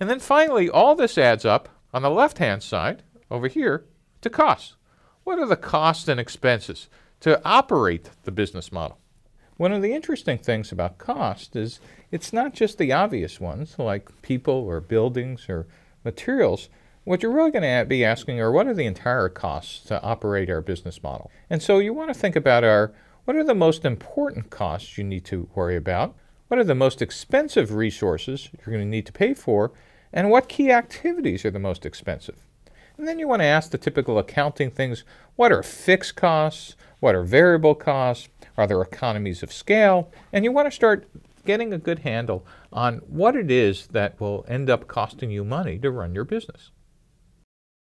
And then finally, all this adds up on the left-hand side over here to costs. What are the costs and expenses to operate the business model? One of the interesting things about cost is it's not just the obvious ones like people or buildings or materials. What you're really going to be asking are what are the entire costs to operate our business model? And so you want to think about our what are the most important costs you need to worry about? What are the most expensive resources you're going to need to pay for? And what key activities are the most expensive? And then you want to ask the typical accounting things what are fixed costs? What are variable costs? Are there economies of scale? And you want to start getting a good handle on what it is that will end up costing you money to run your business.